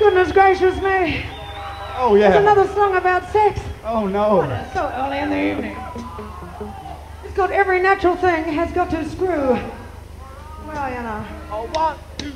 Goodness gracious me. Oh, There's It's another song about sex. Oh, no. Oh, it's so early in the evening. It's called every natural thing has got to screw. Well, you know. Oh, one, two,